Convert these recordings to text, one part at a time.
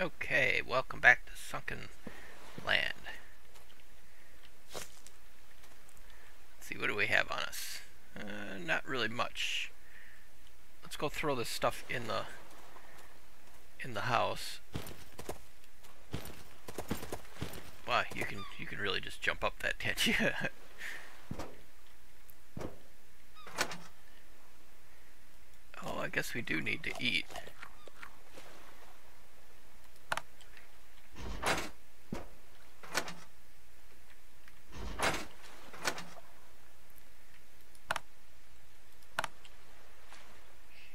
Okay, welcome back to Sunken Land. Let's see, what do we have on us? Uh, not really much. Let's go throw this stuff in the in the house. Wow, you can you can really just jump up that, can't you? oh, I guess we do need to eat.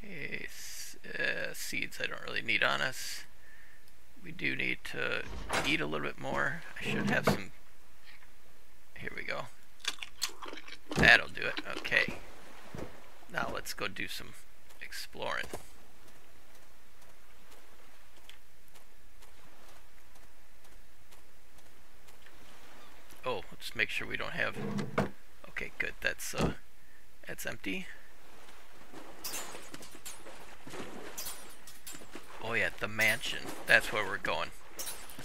Okay, uh, seeds I don't really need on us. We do need to eat a little bit more. I should have some... Here we go. That'll do it. Okay. Now let's go do some exploring. Oh, let's make sure we don't have... Okay, good. That's, uh, that's empty. Oh yeah, the mansion. That's where we're going.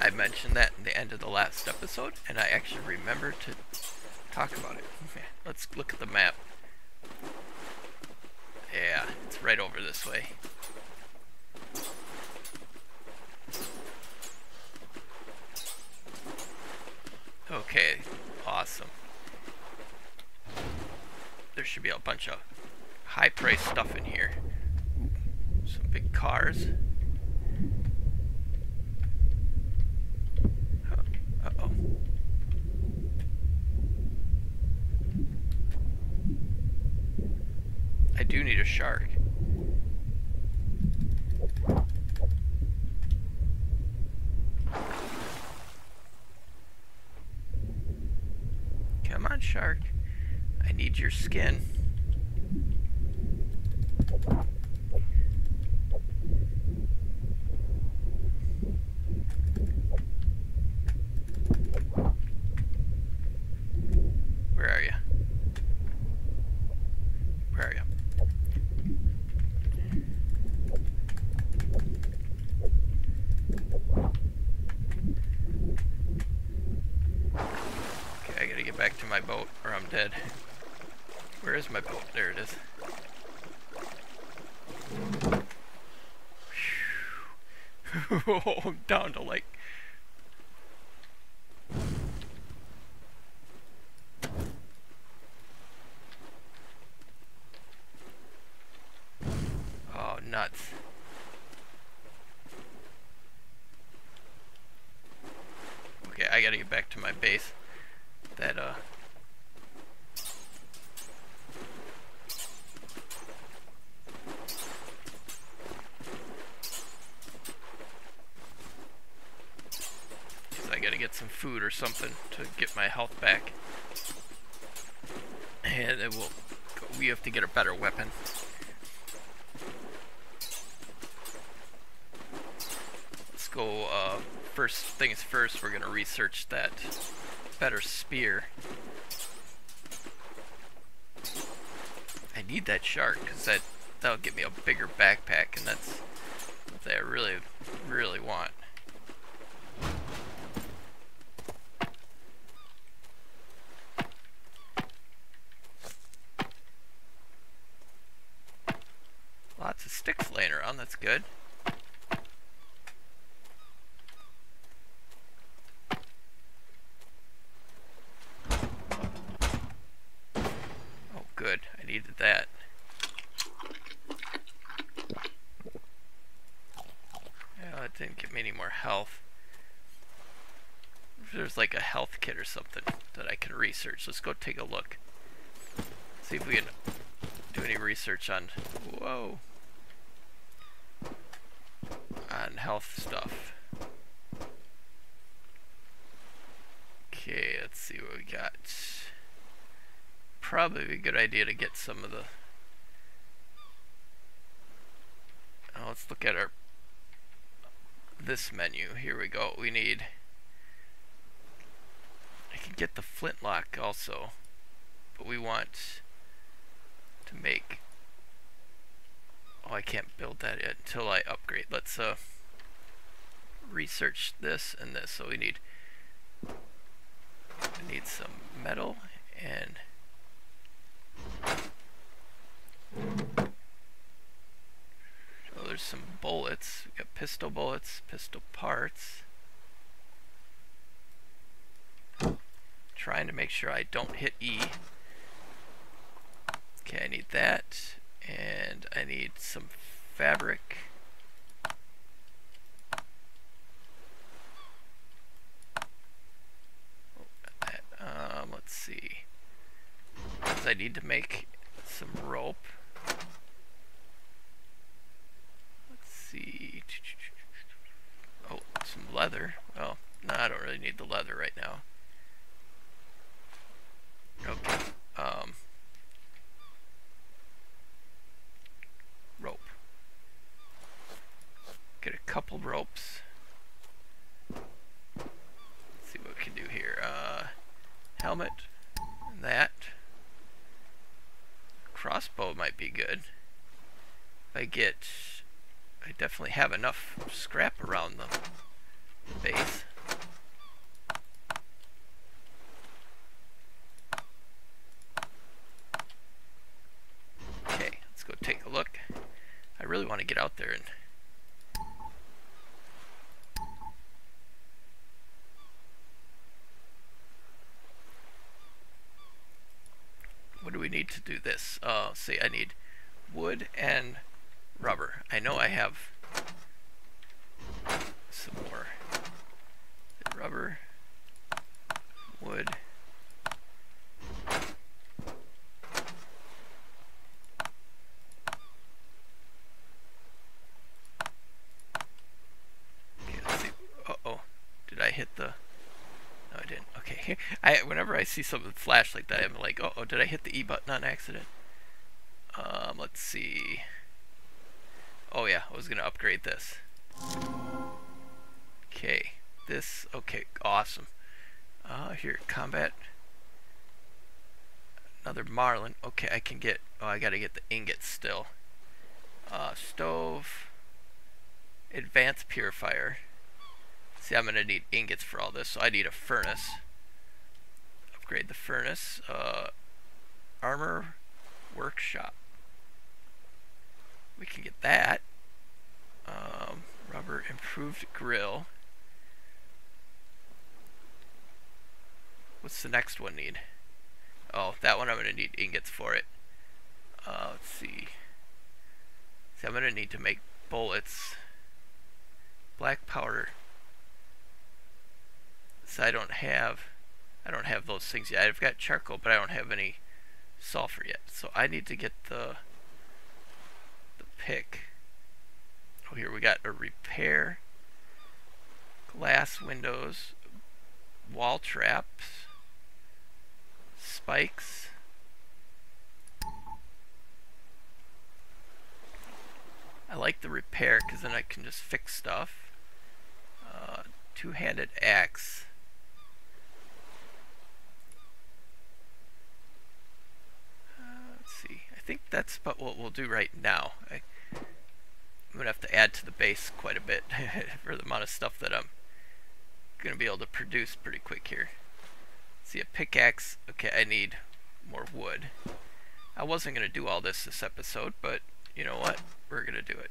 I mentioned that in the end of the last episode, and I actually remember to talk about it. Let's look at the map. Yeah, it's right over this way. Okay, awesome. There should be a bunch of high-priced stuff in here. Some big cars. Uh-oh. I do need a shark. Come on, shark. I need your skin. Where are you? Where are you? Okay, I gotta get back to my boat or I'm dead. Where is my boat? There it is. Phew. I'm down to like Oh, nuts. Okay, I gotta get back to my base. That, uh... Guess I gotta get some food or something to get my health back. And then we'll... We have to get a better weapon. Let's go, uh, first things first, we're gonna research that better spear. I need that shark, because that, that'll get me a bigger backpack, and that's what I really, really want. Lots of sticks laying around, that's good. Oh, good. I needed that. Yeah, it didn't give me any more health. There's like a health kit or something that I can research, let's go take a look. See if we can do any research on... Whoa. On health stuff. Okay, let's see what we got. Probably a good idea to get some of the oh, let's look at our this menu. Here we go. We need I can get the flintlock also but we want to make oh I can't build that yet until I upgrade. Let's uh research this and this. So we need we need some metal and oh, there's some bullets. We got pistol bullets, pistol parts. Trying to make sure I don't hit E. Okay, I need that, and I need some fabric. Um, let's see. I need to make some rope. Let's see. Oh, some leather. Well, no, I don't really need the leather right now. Okay. Um, rope. Get a couple ropes. Let's see what we can do here. Uh, helmet. That. Crossbow might be good. If I get... I definitely have enough scrap around the base. Okay, let's go take a look. I really want to get out there and what do we need to do this? Uh, see, I need wood and rubber. I know I have some more rubber, wood, Okay, let's see. Uh-oh. Did I hit the... No, I didn't. Okay. I Whenever I see something flash like that, I'm like, uh-oh, did I hit the E button on accident? Um, let's see. Oh yeah, I was to upgrade this. Okay. This, okay, awesome. Uh, here, combat. Another Marlin. Okay, I can get, oh, I got to get the ingots still. Uh, stove. Advanced purifier. See, I'm to need ingots for all this, so I need a furnace. Upgrade the furnace. Uh, armor workshop. We can get that. Um, rubber improved grill. What's the next one need? Oh, that one I'm going to need ingots for it. Uh, let's see. See, I'm going to need to make bullets. Black powder. So I don't have, I don't have those things yet. I've got charcoal, but I don't have any sulfur yet. So I need to get the, the pick. Oh, here we got a repair, glass windows, wall traps, spikes. I like the repair because then I can just fix stuff. Uh, Two-handed axe. Uh, let's see. I think that's about what we'll do right now. I, I'm going to have to add to the base quite a bit for the amount of stuff that I'm going to be able to produce pretty quick here. See, a pickaxe. Okay, I need more wood. I wasn't going to do all this this episode, but you know what? We're going to do it.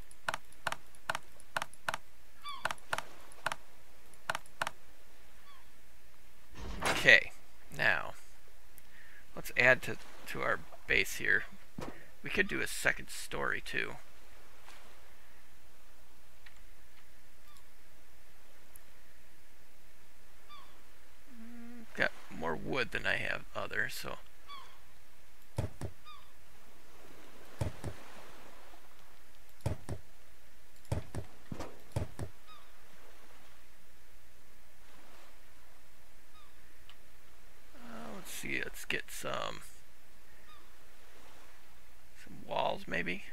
Okay, now let's add to, to our base here. We could do a second story too. Got more wood than I have other, so Uh, let's see, let's get some some walls maybe.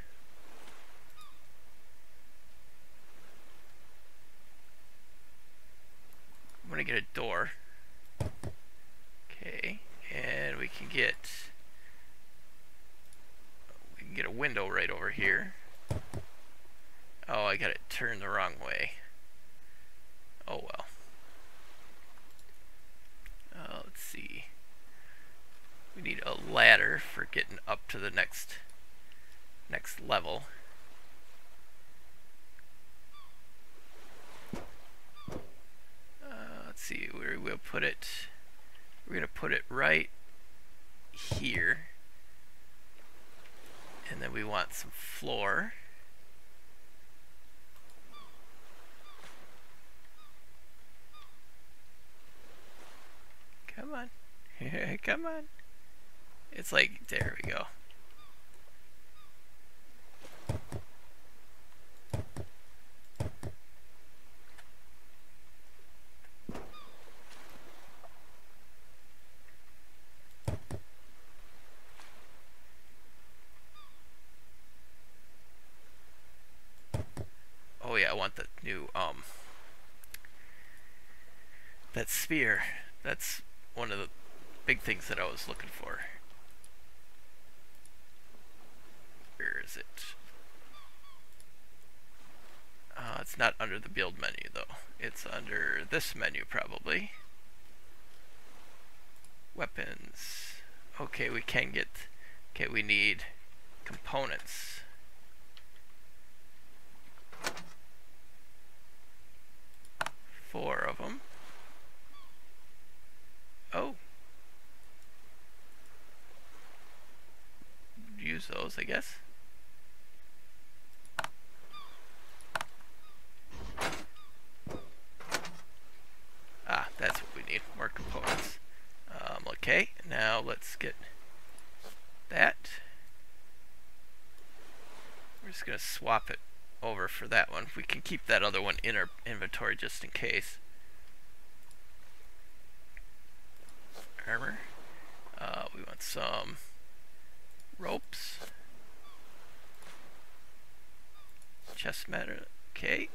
I'm gonna get a door. Okay, and we can get we can get a window right over here. Oh, I got it turned the wrong way. Oh well. Uh, let's see. We need a ladder for getting up to the next next level. Uh, let's see where we'll put it. We're gonna put it right here. And then we want some floor. Come on. Come on. It's like, there we go. Oh yeah, I want the new, um, that spear. That's one of the big things that I was looking for. Where is it? Uh, it's not under the build menu though. It's under this menu probably. Weapons. Okay, we can get, okay, we need components. Four of them. Oh. Use those, I guess. Ah, that's what we need, more components. Um, okay, now let's get that. We're just going to swap it over for that one. We can keep that other one in our inventory just in case. Armor. Uh, we want some ropes. Chest matter. Okay.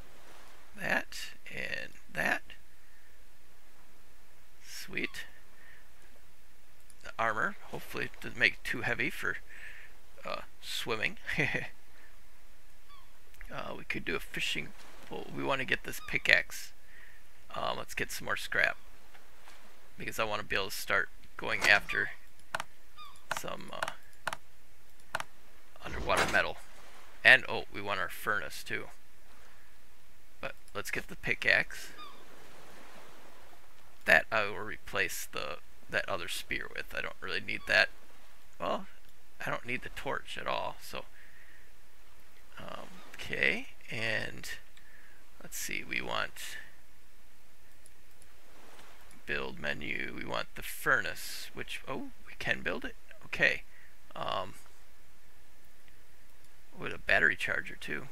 That and that. Sweet. The armor. Hopefully it doesn't make it too heavy for uh, swimming. Uh, we could do a fishing pole. We want to get this pickaxe. Um, let's get some more scrap. Because I want to be able to start going after some uh, underwater metal. And, oh, we want our furnace too. But let's get the pickaxe. That I will replace the that other spear with. I don't really need that. Well, I don't need the torch at all, so... Um, Okay, and let's see, we want build menu, we want the furnace, which, oh, we can build it? Okay. Um, with a battery charger too.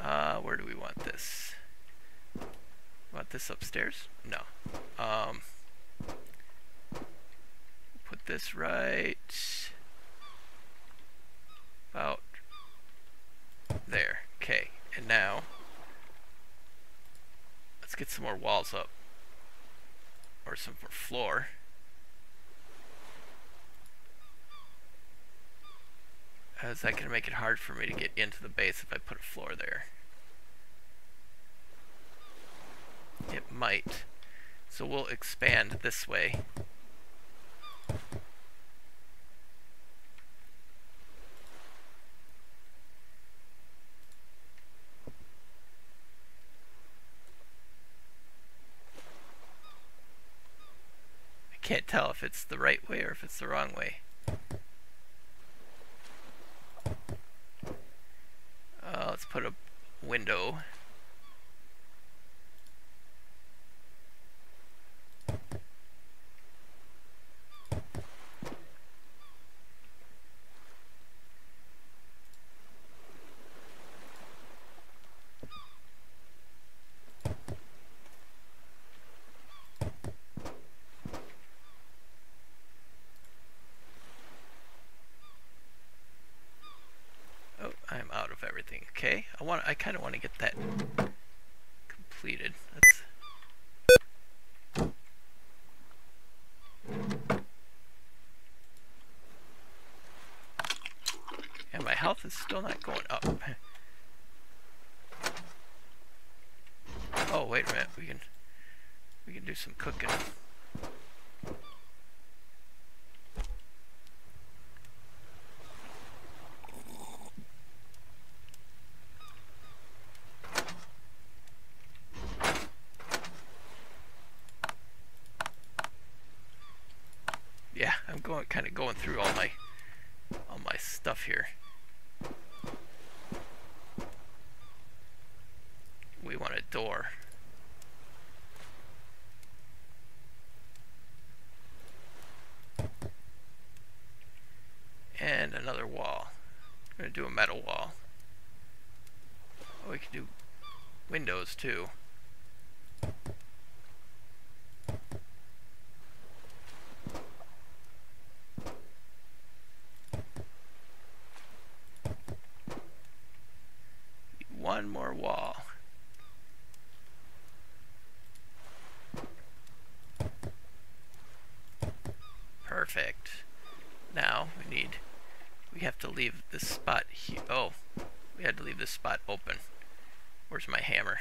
Uh, where do we want this? Want this upstairs? No. Um, put this right about there. Okay, and now let's get some more walls up. Or some more floor. Is that going to make it hard for me to get into the base if I put a floor there? It might. So we'll expand this way. I can't tell if it's the right way or if it's the wrong way. Uh, let's put a window I want I kind of want to get that completed. Let's And my health is still not going up. Oh, Oh, wait a minute. We can we can do some cooking. Yeah, I'm going kind of going through all my all my stuff here. We want a door. And another wall. I'm going to do a metal wall. Oh, we can do windows too. One more wall. Perfect. Now we need, we have to leave this spot here. Oh, we had to leave this spot open. Where's my hammer?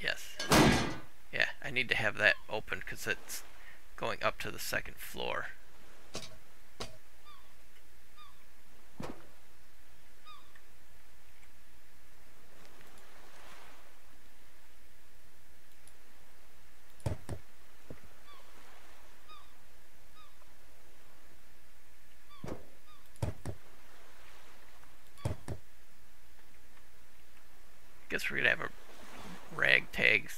Yes. Yeah, I need to have that open because it's going up to the second floor. Guess we're gonna have a ragtag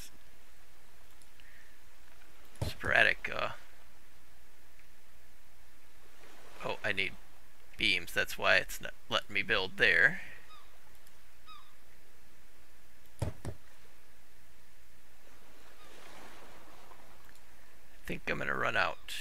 sporadic uh oh I need beams that's why it's not letting me build there I think I'm gonna run out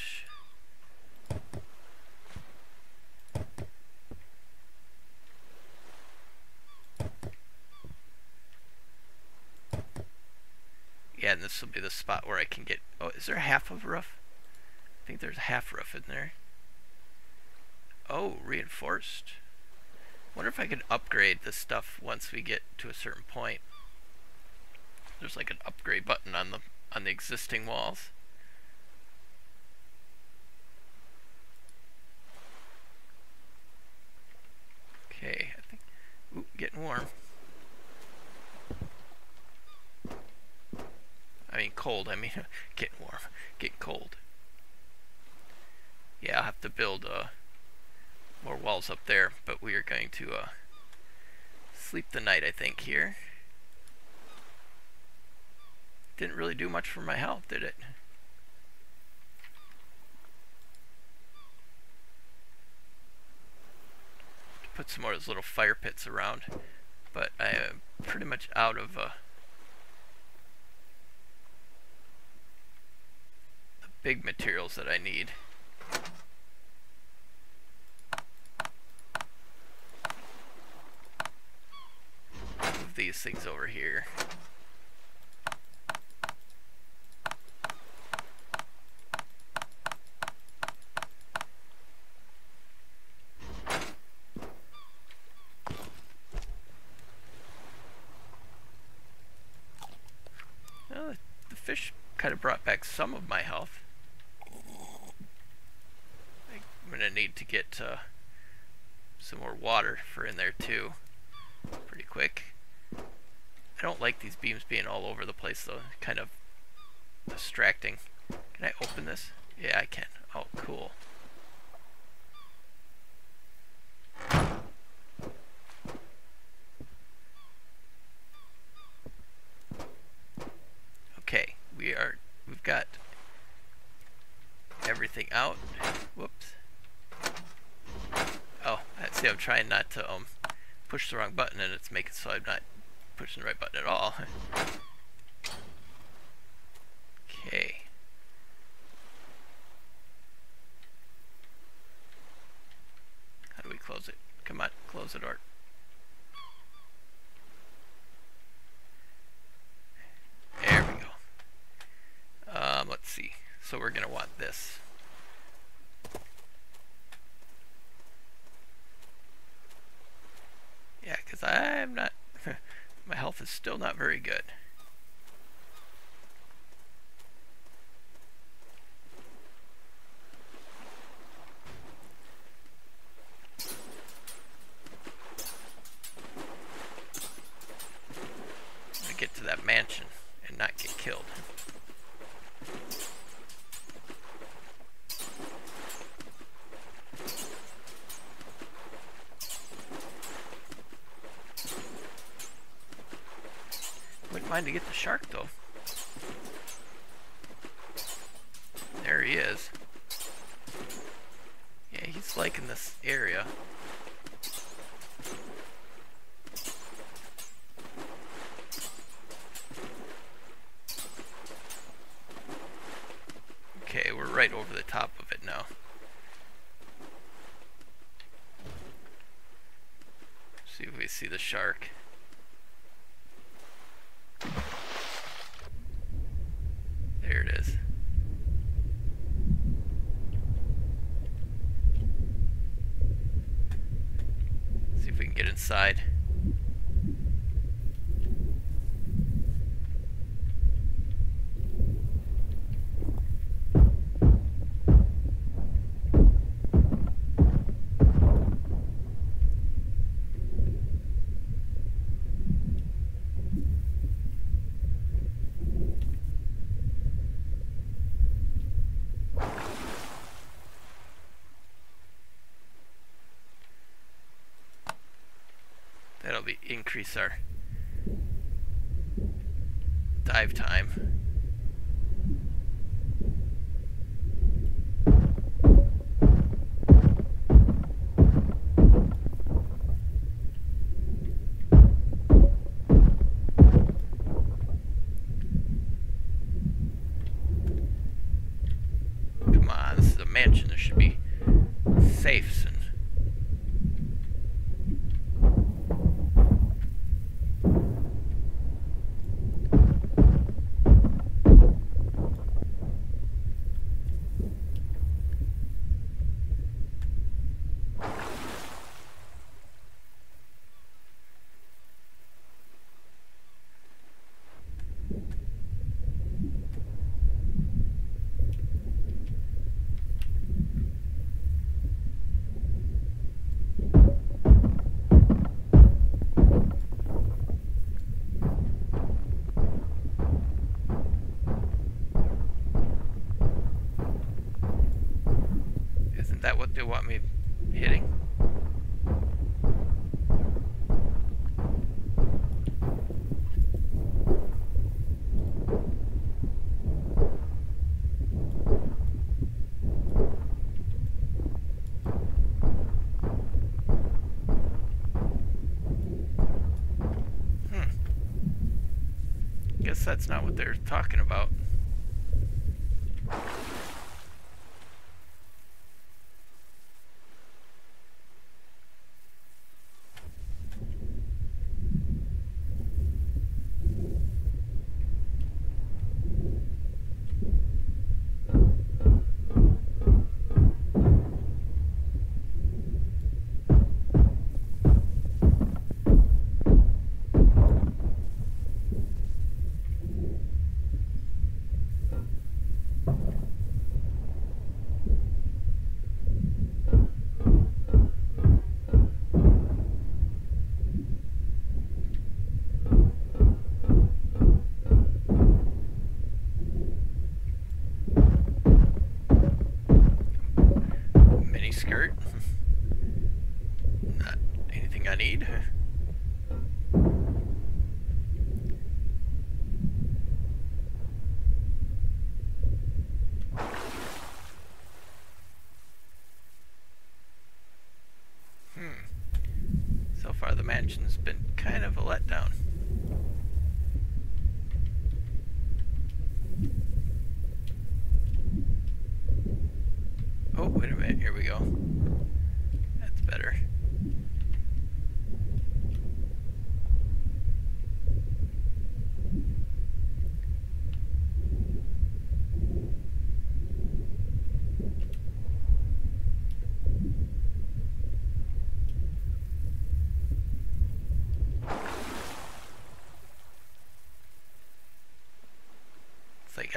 Yeah, and this will be the spot where I can get... Oh, is there half of roof? I think there's half roof in there. Oh, reinforced. wonder if I could upgrade this stuff once we get to a certain point. There's like an upgrade button on the on the existing walls. Okay, I think... Ooh, getting warm. I mean cold, I mean getting warm, getting cold. Yeah, I'll have to build uh, more walls up there, but we are going to uh, sleep the night, I think, here. Didn't really do much for my health, did it? Put some more of those little fire pits around, but I am pretty much out of uh, big materials that I need. These things over here. The fish kind of brought back some of my health. I'm going to need to get uh, some more water for in there too pretty quick. I don't like these beams being all over the place though, kind of distracting. Can I open this? Yeah, I can. Oh, cool. Okay, we are, we've got everything out. Whoops. Oh, see, I'm trying not to um push the wrong button, and it's making so I'm not pushing the right button at all. okay. How do we close it? Come on, close the door. to get the shark, though. There he is. Yeah, he's liking this area. increase our dive time. they want me hitting. Hmm. Guess that's not what they're talking about.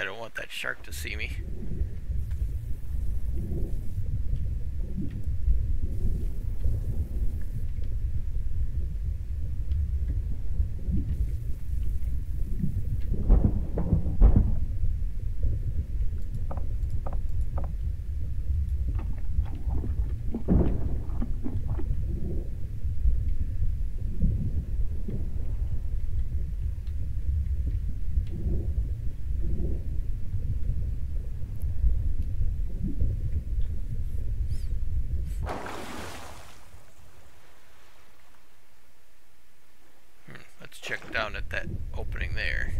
I don't want that shark to see me. Down at that opening there.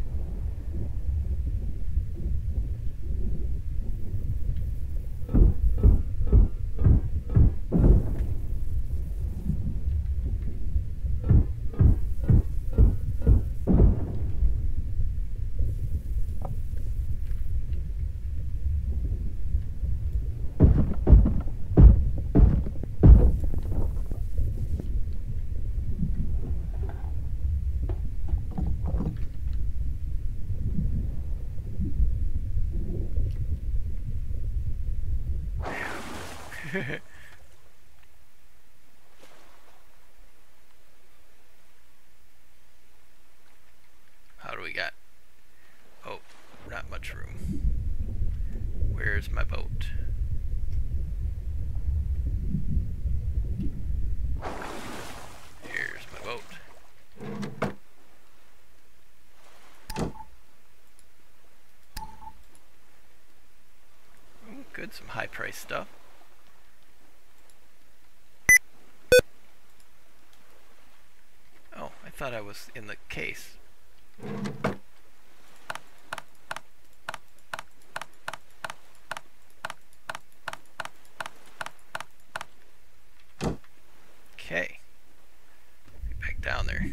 How do we got? Oh, not much room. Where's my boat? Here's my boat. Price stuff. Oh, thought I was in the case. Okay. Get back down there.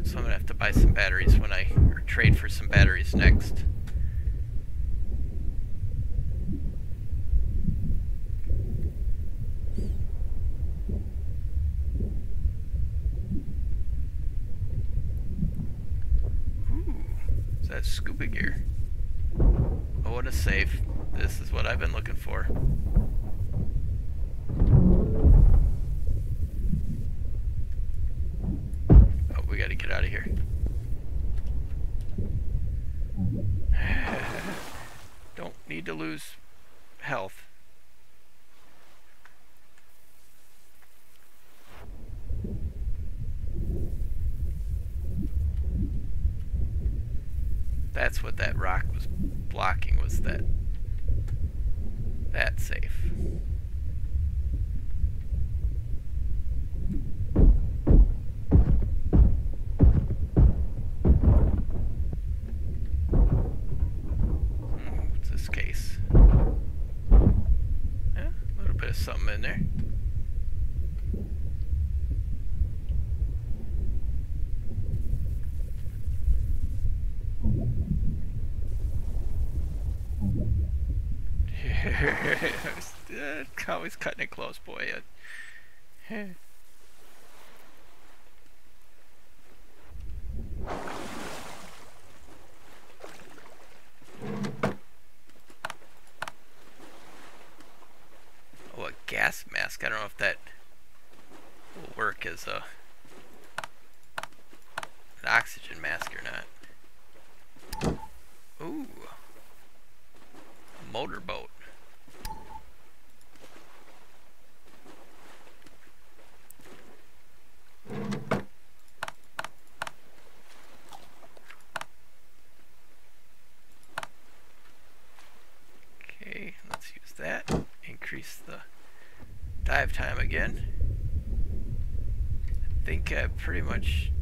Yep, so I'm gonna have to buy some batteries when I, or trade for some batteries next. Is that scuba gear? Oh, what a safe. This is what I've been looking for. gotta get out of here. Don't need to lose health. That's what that rock was blocking was that that safe. Something in there. Always cutting it close, boy. gas mask. I don't know if that will a an oxygen mask or not. Ooh. motorboat. Okay, let's use that. Increase the dive time again. Pretty much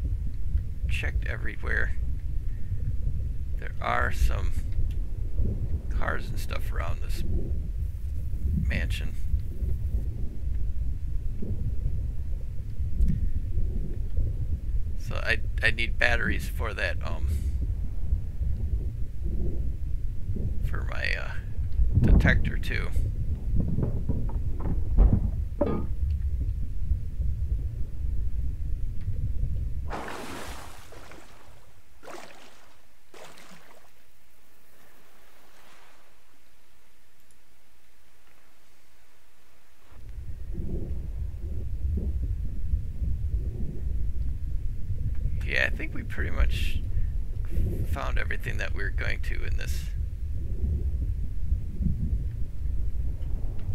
checked everywhere. There are some cars and stuff around this mansion. So I I need batteries for that um for my uh, detector too. Yeah, I think we pretty much found everything that we are going to in this.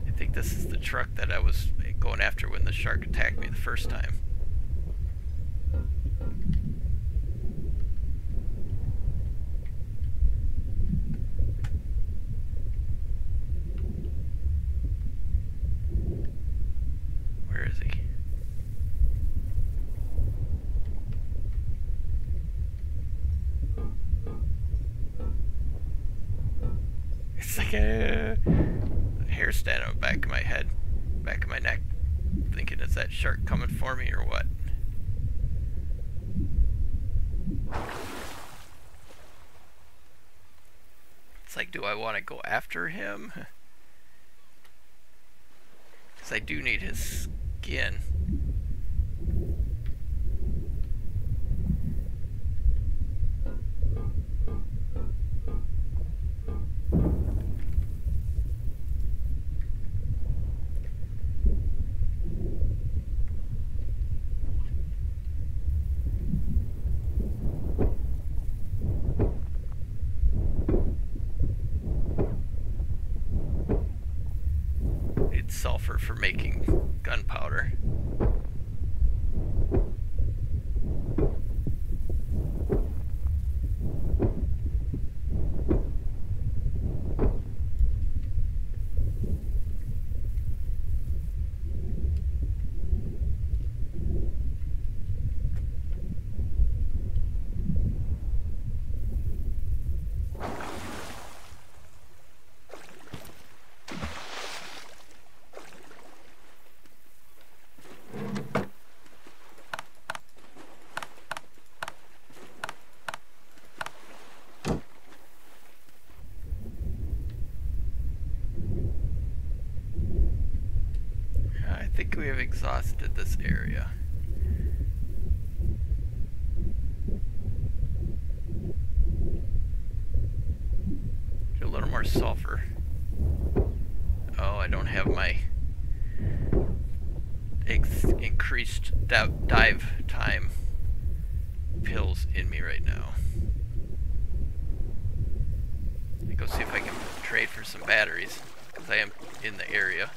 I think this is the truck that I was going after when the shark attacked me the first time. Where is he? It's like a hair standing on the back of my head, back of my neck, thinking is that me or what? It's like, do I want to go after him? Because I do need his skin. Need sulfur for making gunpowder. I think we have exhausted this area. A little more sulfur. Oh, I don't have my increased di dive time pills in me right now. Let me go see if I can trade for some batteries, because I am in the area.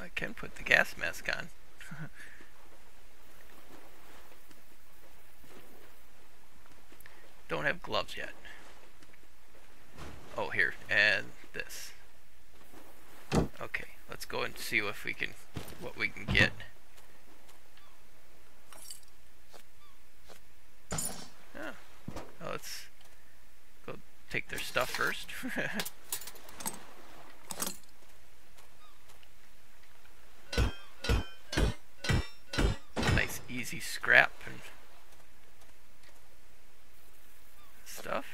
I can put the gas on. Don't have gloves yet. Oh, here, and this. Okay, let's go and see if we can, what we can get. Ah, well, let's go take their stuff first. see scrap and stuff.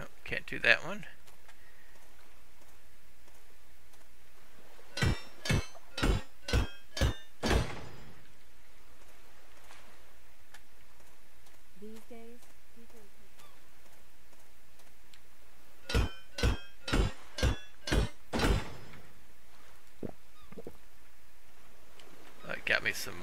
Oh, can't do that one. These days, people. That got me some of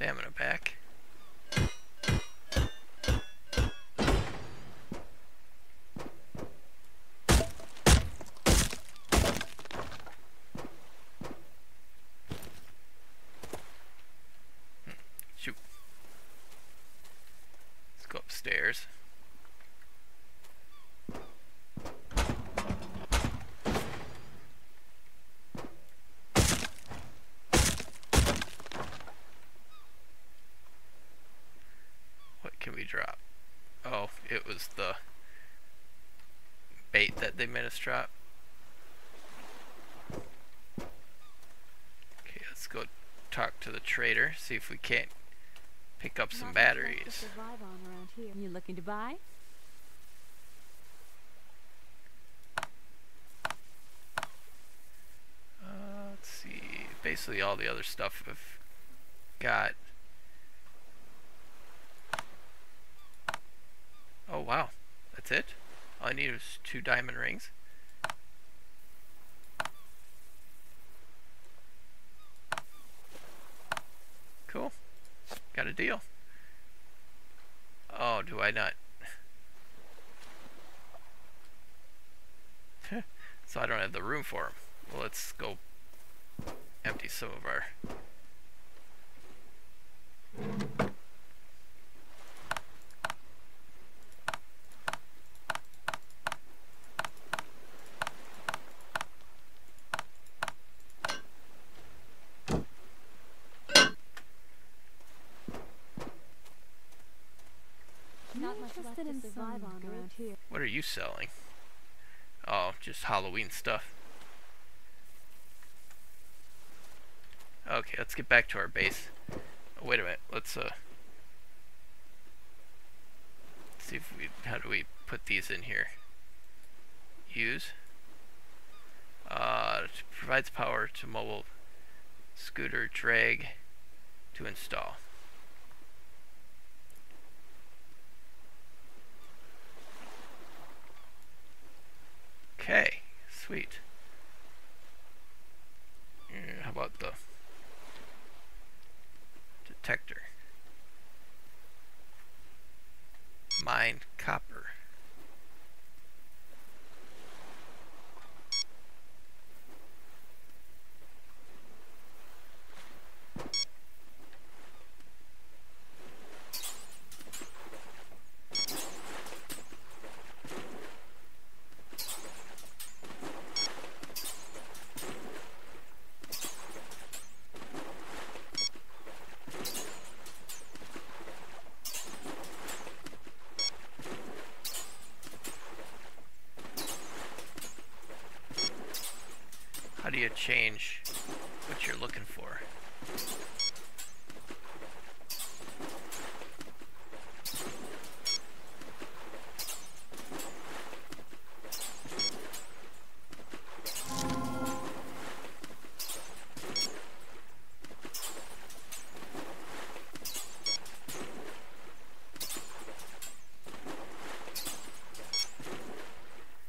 Stamina back. Hmm, Shoot. Let's go upstairs. What can we drop? Oh, it was the bait that they made us drop. Okay, let's go talk to the trader, see if we can't pick up some Not much left to batteries. survive on around here. You looking to buy? Uh, let's see. Basically, all the other stuff I've got. Oh, wow. That's it? All I need is two diamond rings. Cool. Got a deal. Oh, do I not? so I don't have the room for them. Well, let's go empty some of our Not I'm much left interested to in survive some on good around here. What are you selling? Oh, just Halloween stuff. Okay, let's get back to our base. Oh, wait a minute. Let's uh see if we how do we put these in here? Use. Uh, provides power to mobile scooter drag to install. Okay, sweet. Mm, how about the detector? Mine copper. How do you change what you're looking for?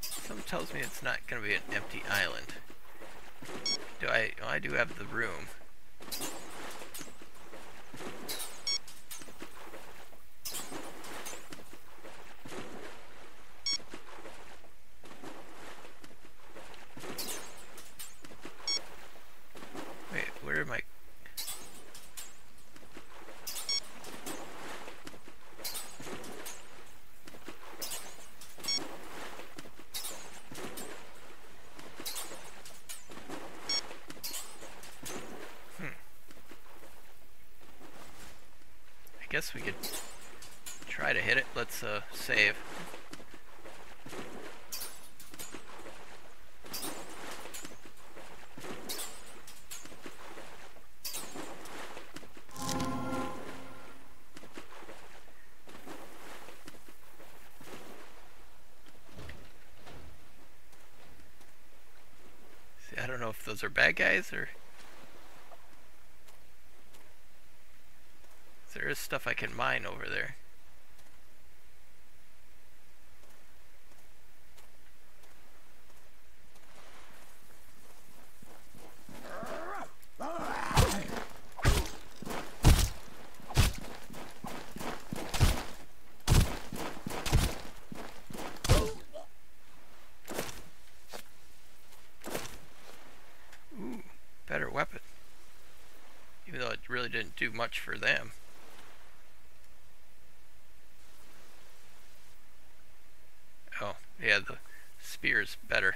Something tells me it's not going to be an empty island. Do I? I do have the room. Wait, where am I? Guess we could try to hit it. Let's uh, save. See, I don't know if those are bad guys or... There is stuff I can mine over there. Ooh, better weapon. Even though it really didn't do much for them. Oh, yeah, the spear's better.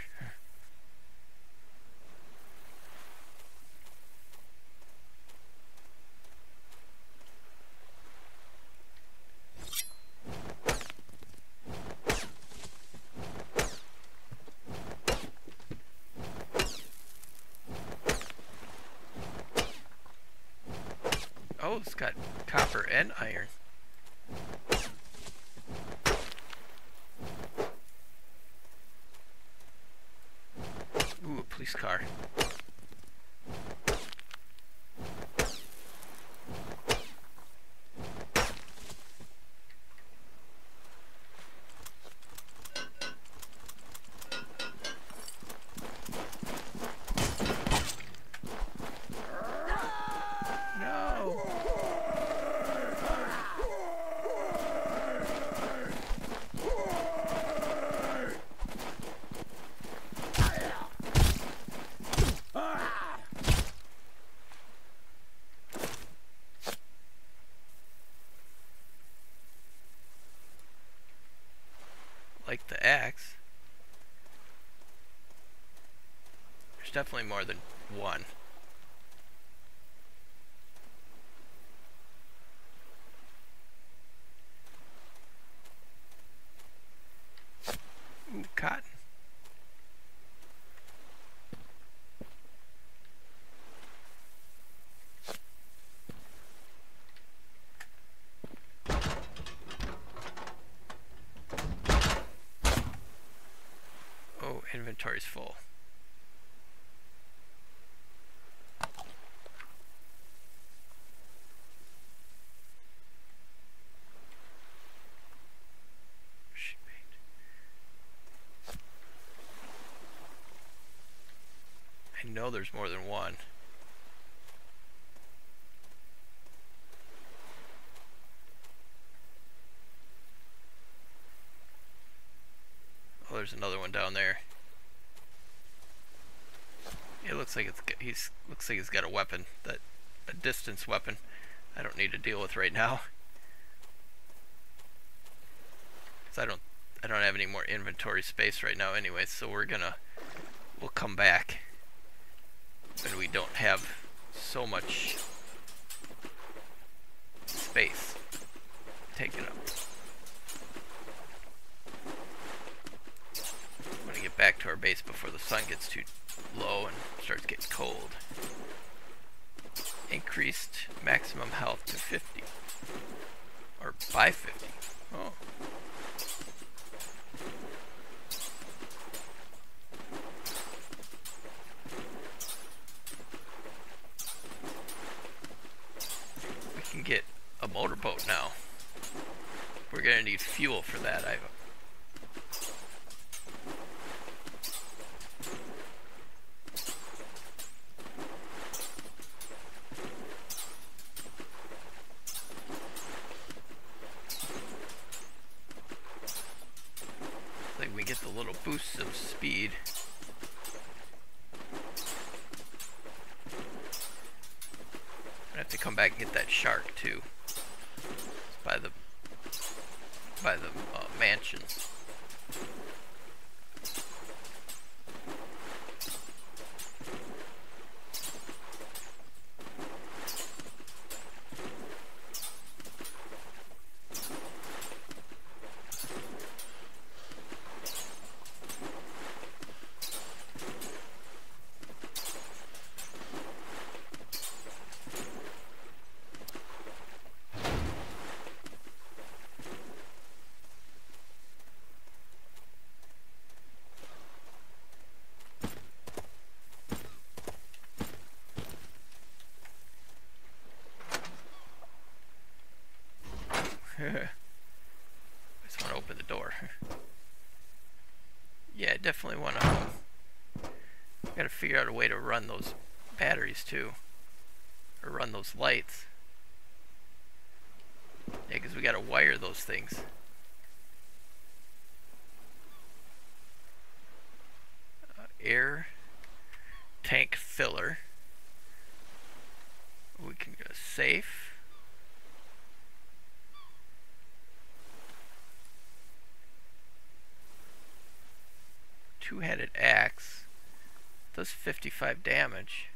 Oh, it's got copper and iron. Ooh, a police car. No! Like the axe. There's definitely more than one. Ooh, cotton. Oh, inventory's full. Sheet paint. I know there's more than one. Oh, there's another one down there. It looks like it's he's looks like he's got a weapon that a distance weapon. I don't need to deal with right now. 'Cause I don't I don't have any more inventory space right now anyway, so we're gonna we'll come back when we don't have so much space taken up. I'm gonna get back to our base before the sun gets too low and starts getting cold. Increased maximum health to 50. Or by 50. Oh. We can get a motorboat now. We're gonna need fuel for that. I like we get the little boosts of speed. I have to come back and get that shark too. By the by the uh, mansion. I just want to open the door. yeah, definitely want to... Got to figure out a way to run those batteries too. Or run those lights. Yeah, because we got to wire those things. Uh, air tank filler. We can go safe. 55 damage.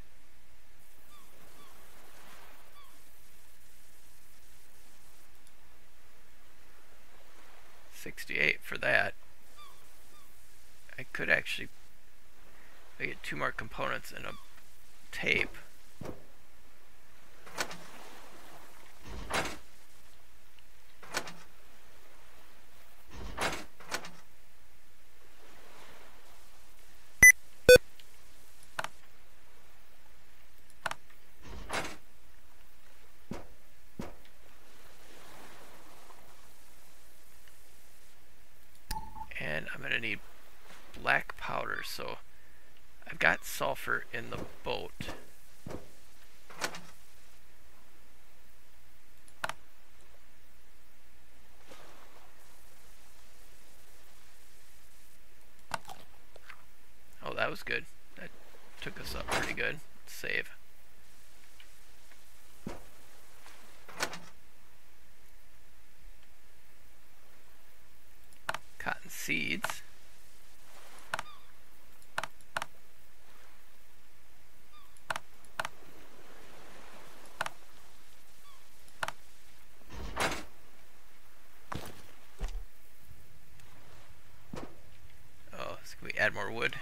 Sixty-eight for that. I could actually I get two more components and a tape. And I'm going to need black powder, so I've got sulfur in the boat. Oh, that was good. That took us up pretty good. Save. Cotton seeds. Oh, so can we add more wood?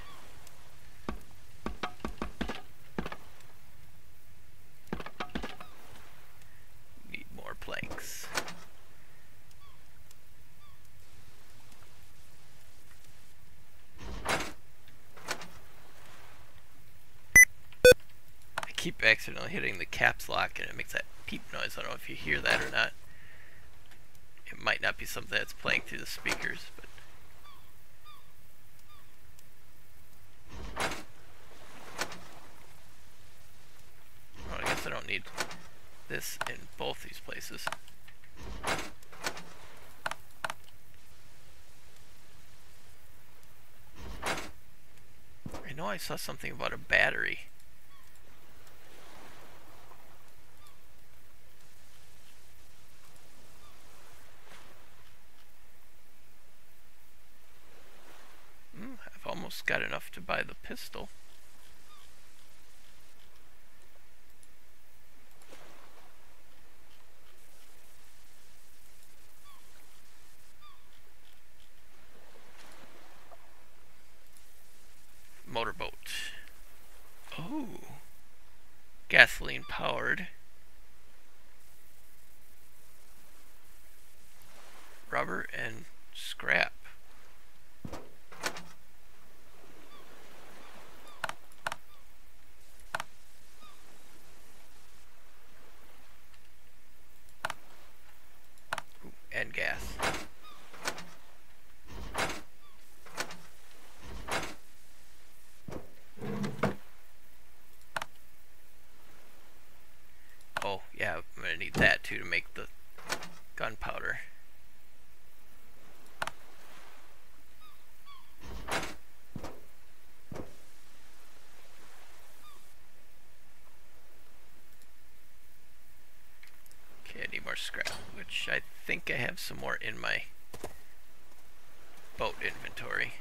Need more planks. I keep accidentally hitting the caps lock and it makes that peep noise. I don't know if you hear that or not. It might not be something that's playing through the speakers, but Well, I guess I don't need this in both these places. I know I saw something about a battery. Hmm, I've almost got enough to buy the pistol. motorboat. Oh, gasoline powered. Rubber and scrap. Ooh, and gas. Oh, yeah, I'm too to make the gunpowder. Okay, I need more scrap, which I think I have some more in my boat inventory.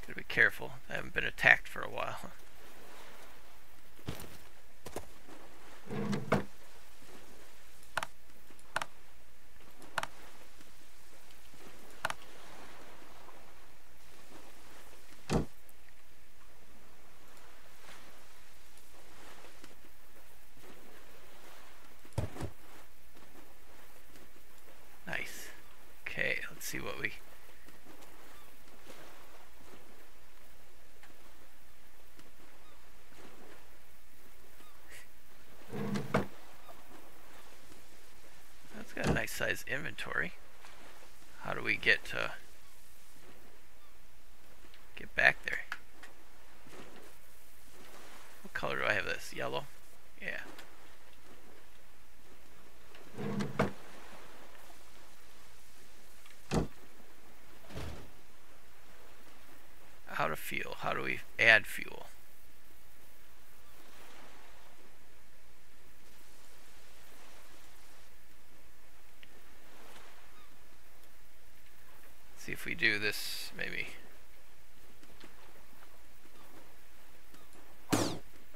Gotta be careful, I haven't been attacked for a while. Thank you. Inventory. How do we get to get back there? What color do I have this? Yellow? Yeah. How to fuel? How do we add fuel? See if we do this, maybe.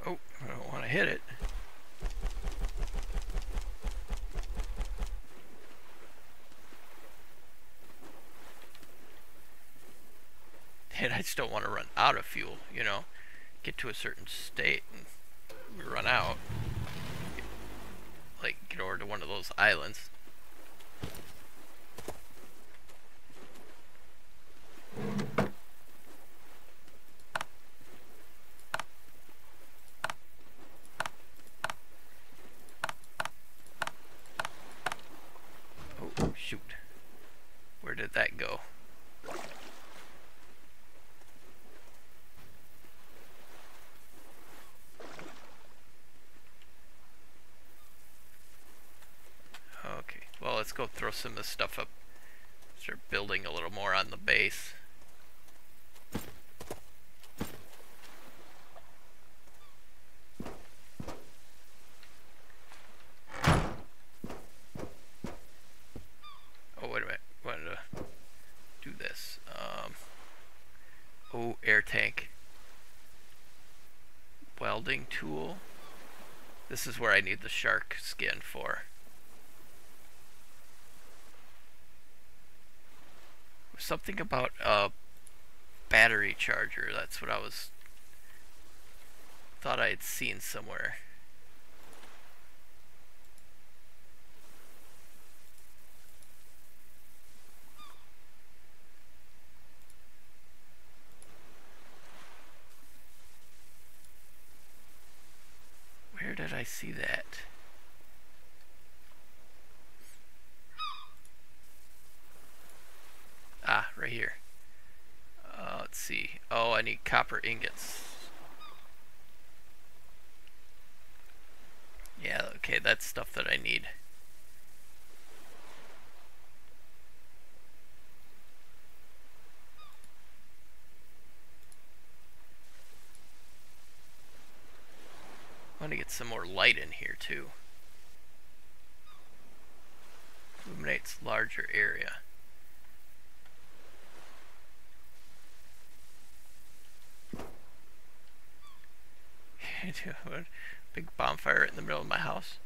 Oh, I don't want to hit it. And I just don't want to run out of fuel, you know. Get to a certain state and run out. Like, get over to one of those islands. Oh, shoot. Where did that go? Okay, well let's go throw some of this stuff up. Start building a little more on the base. Oh, wait a minute. Wanted to do this. Um, oh, air tank. Welding tool. This is where I need the shark skin for. Something about a battery charger. That's what I was thought I had seen somewhere. Where did I see that? Ah, right here. Uh, let's see. Oh, I need copper ingots. Yeah, okay, that's stuff that I need. I want to get some more light in here too. Illuminates larger area. Big bonfire in the middle of my house.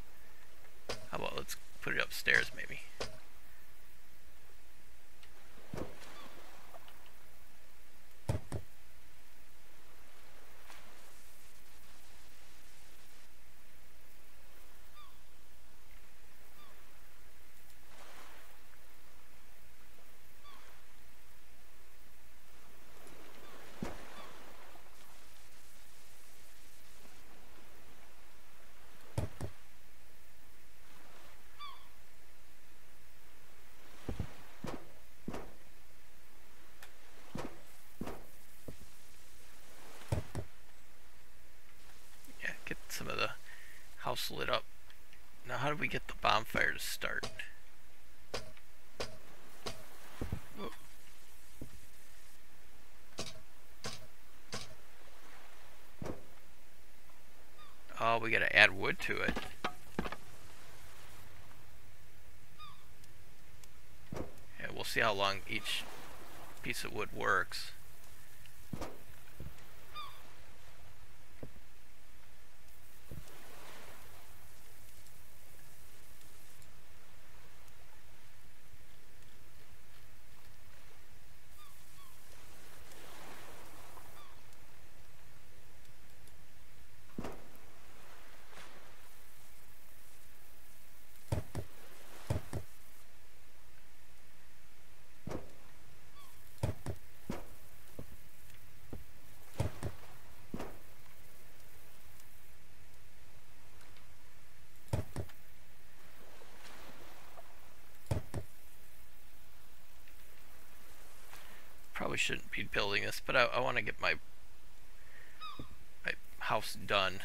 How about let's put it upstairs maybe. Yeah, get some of the house lit up. Now how do we get the bonfire to start? Whoa. Oh, we gotta add wood to it. Yeah, we'll see how long each piece of wood works. Shouldn't be building this, but I, I want to get my my house done.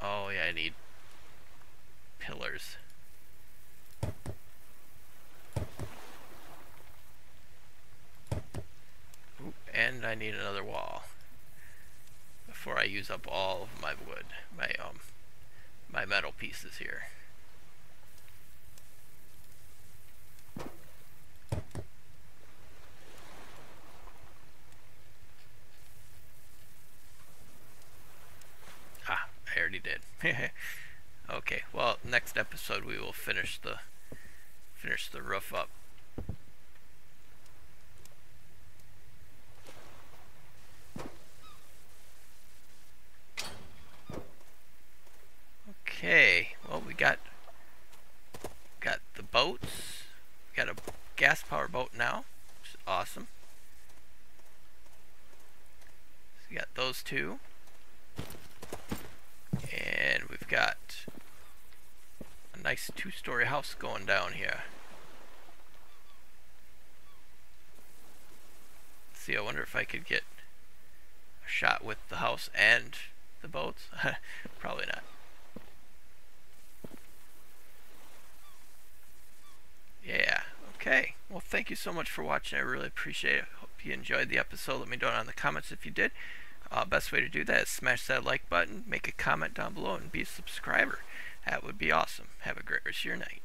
Oh yeah, I need pillars. Oop, and I need another wall before I use up all of my wood, my um, my metal pieces here. Ah, I already did. okay, well, next episode we will finish the finish the roof up. Okay, well we got got the boats. We got a gas powered boat now, which is awesome. So we got those two. And we've got a nice two-story house going down here. Let's see, I wonder if I could get a shot with the house and the boats. Probably not. Yeah, okay. Well, thank you so much for watching. I really appreciate it. Hope you enjoyed the episode. Let me know down in the comments if you did. Uh, best way to do that is smash that like button, make a comment down below, and be a subscriber. That would be awesome. Have a great rest of your night.